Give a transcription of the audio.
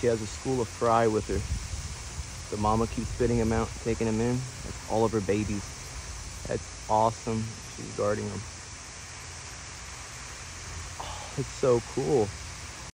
She has a school of fry with her. The mama keeps spitting them out, taking them in. That's all of her babies. That's awesome. She's guarding them. Oh, it's so cool.